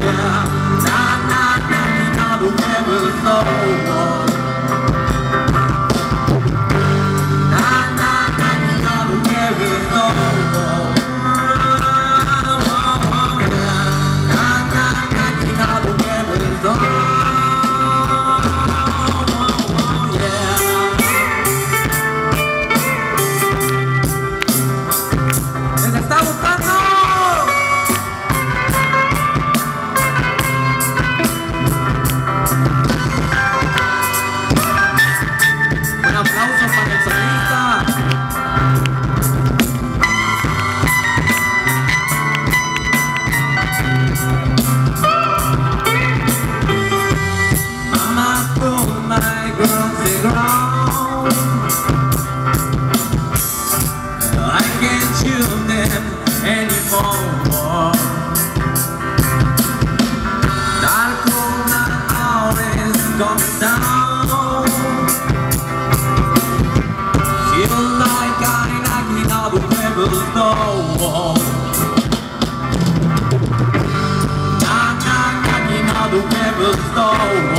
Yeah. the storm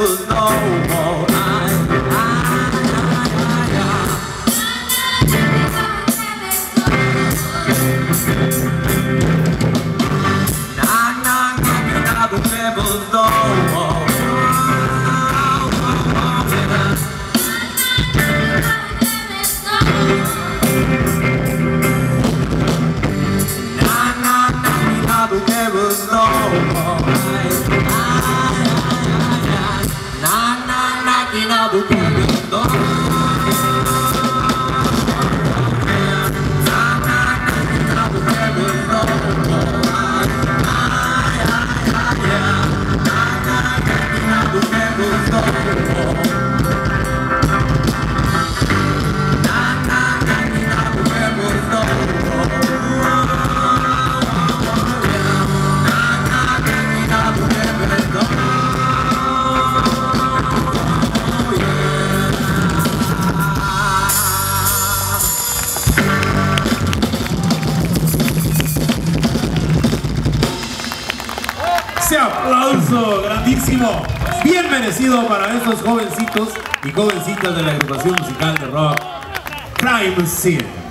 no more. no more. Ese aplauso grandísimo, bien merecido para esos jovencitos y jovencitas de la agrupación musical de rock Crime Scene.